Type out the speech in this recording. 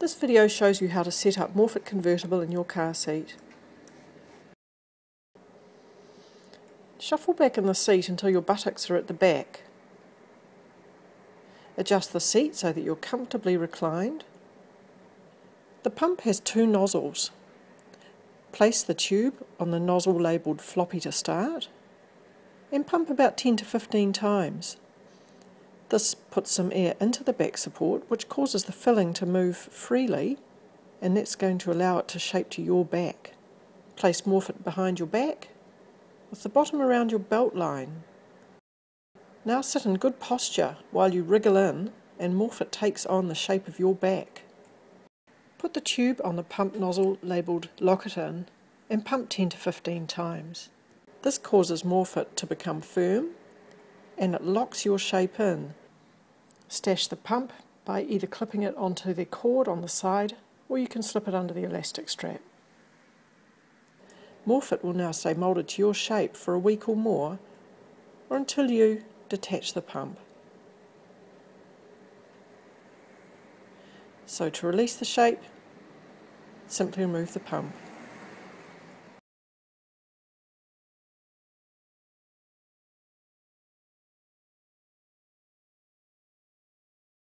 This video shows you how to set up Morfit convertible in your car seat. Shuffle back in the seat until your buttocks are at the back. Adjust the seat so that you're comfortably reclined. The pump has two nozzles. Place the tube on the nozzle labelled floppy to start and pump about 10 to 15 times. This puts some air into the back support, which causes the filling to move freely, and that's going to allow it to shape to your back. Place Morfit behind your back, with the bottom around your belt line. Now sit in good posture while you wriggle in, and Morfit takes on the shape of your back. Put the tube on the pump nozzle labelled Lock It In, and pump 10 to 15 times. This causes Morfit to become firm and it locks your shape in. Stash the pump by either clipping it onto the cord on the side or you can slip it under the elastic strap. Morfit will now stay moulded to your shape for a week or more or until you detach the pump. So to release the shape, simply remove the pump.